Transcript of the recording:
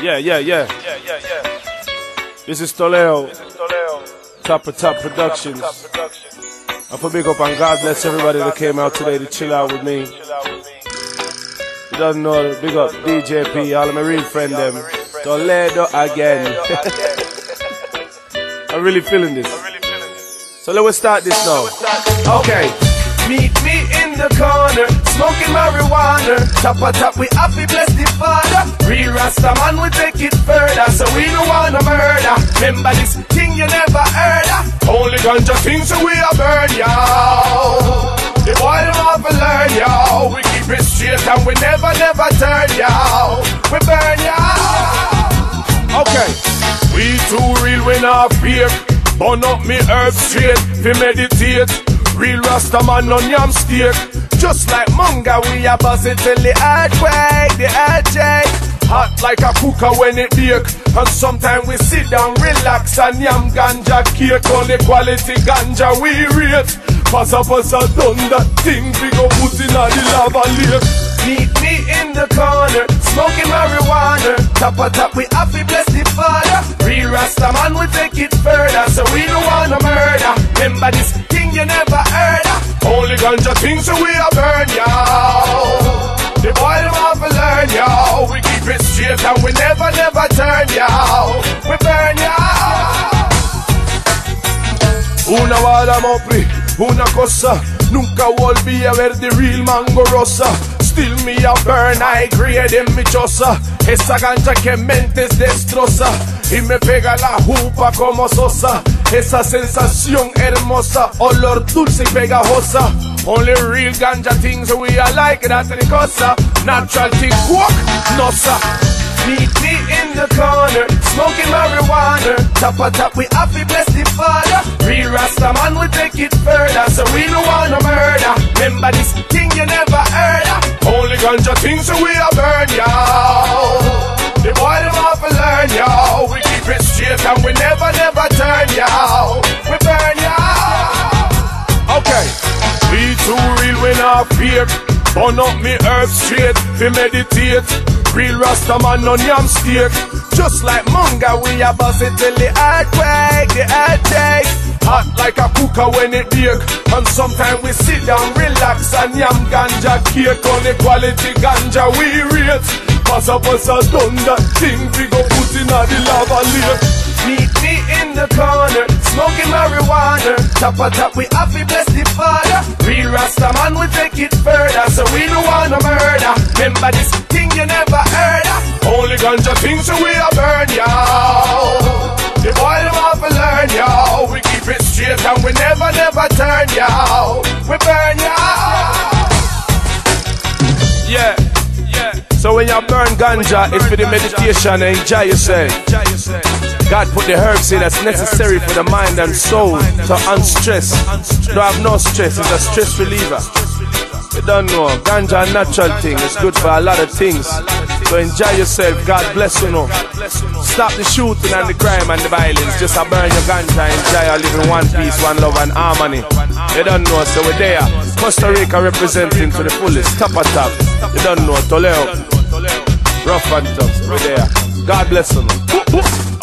Yeah, yeah, yeah. Yeah, yeah, yeah. This is Toledo, This is. Top of Top Productions. Production. I'm for big up and God bless everybody that came out today to chill out with me. You don't know, big up DJP, all of my real friend them. Toledo again. I'm really feeling this. So let's start this now. Okay. Meet me the corner, smoking marijuana. Top a top, we happy bless the Father. Real Rasta man, we take it further, so we don't wanna murder. Remember this thing you never heard of. Only ganja things so we a burn, yo. The boy them have to learn, yo. We keep it straight and we never, never turn, yo. We burn, yo. Okay. We too real when I fear. Burn up me herb straight, fi meditate. Real Rasta man on yam steak. Just like manga, we a buzz it till the earthquake, the earthquake. Hot like a cooker when it bake. And sometimes we sit down, relax and yam ganja cake. Only quality ganja we rate. Pass up Passa passa done that thing, we go put in a the lava lake. Meet me in the corner, smoking marijuana. Top a top, we happy bless the Father. Real Rasta man, we take it further, so we don't wanna murder. Remember this thing you never heard of. Only ganja things, so we a burn, yo. The boy them have to learn, yo. We keep it straight and we never, never turn, yo. We burn, yo. Una bala mopri, una cosa Nunca volví a ver the real mango rosa Still me a burn, I grade en mi choza Esa gancha que mentes destroza Y me pega la jupa como sosa Esa sensación hermosa Olor dulce y pegajosa Only real ganja things we are like that cosa Natural thing walk, nosa Meet me in the corner, smoking marijuana. Top a top, we happy bless the Father. Real Rasta man, we take it further, so we don't wanna murder. Remember this thing you never heard of. Only ganja things, we fear. Burn up me herb straight, fi meditate. Real Rasta man on yam steak. Just like manga, we a buzz it till the earthquake, the earthquake. Hot like a cooker when it bake. And sometimes we sit down, relax and yam ganja cake. On the quality ganja we rate. Passa passa done that thing, we go put in a the lava lake. Meet me in the corner, smoking marijuana. Top a top, we happy bless the Father. Real Rasta man, we take it further, so we don't wanna murder. Remember this thing you never heard of. Only ganja things, so we a burn, yo. The boy them have to learn, yo. We keep it straight and we never, never turn, yo. We burn, yo. Yeah, yeah. So when you burn ganja, it's for the meditation and enjoy yourself. God put the herbs in that's necessary for the mind and soul to unstress. Don't have no stress, it's a stress reliever. You don't know, ganja a natural thing, it's good for a lot of things. So enjoy yourself, God bless you know. Stop the shooting and the crime and the violence, just a burn your ganja, and enjoy live in one peace, one love and harmony. You don't know, so we're there. Costa Rica representing to the fullest, top of top. You don't know, Toledo, rough and tough, we're there. God bless you.